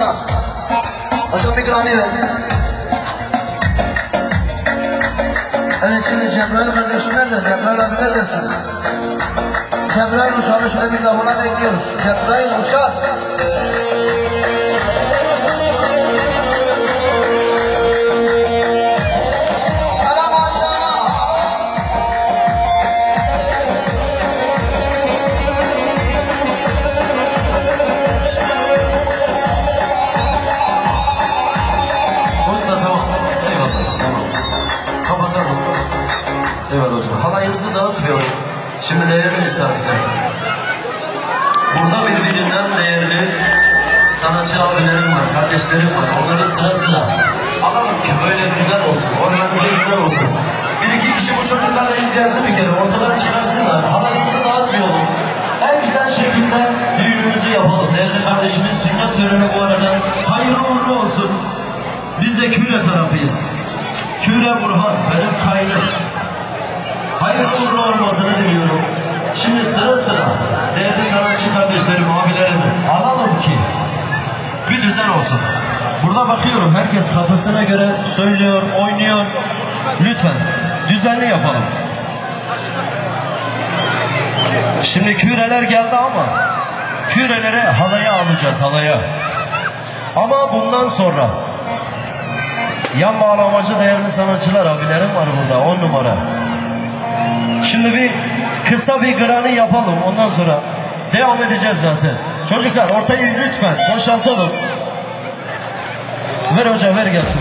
başına. Hocam bir grani ver. Evet şimdi Cebrail kardeşim nerede? Cebrail abi neredesin? Cebrail uçağı şöyle bir lavuna bekliyoruz. Cebrail uçak. Hocam. Halayımızı dağıtmayalım. Şimdi değerli misafirler. Burada birbirinden değerli sanatçı abilerim var, kardeşlerim var. Onları sıra alalım ki böyle güzel olsun, organize güzel olsun. Bir iki kişi bu çocuklarla ilgilensin bir kere, ortadan çıkarsınlar. Halayımızı dağıtmayalım. En güzel şekilde düğünümüzü yapalım. Değerli kardeşimiz sünnet töreni bu arada hayırlı uğurlu olsun. Biz de Küre tarafıyız. Küre Burhan, benim kaynım. Hayırlı uğurlu olmasını diliyorum. Şimdi sıra sıra değerli sanatçı kardeşlerim, abilerimi alalım ki düzen olsun. Burada bakıyorum herkes kafasına göre söylüyor, oynuyor. Lütfen düzenli yapalım. Şimdi küreler geldi ama kürelere halaya alacağız halaya. Ama bundan sonra yan bağlamacı değerli sanatçılar abilerim var burada on numara. Şimdi bir kısa bir grani yapalım ondan sonra devam edeceğiz zaten. Çocuklar ortayı lütfen boşaltalım. Ver hocam ver gelsin.